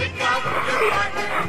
Pick up your butt.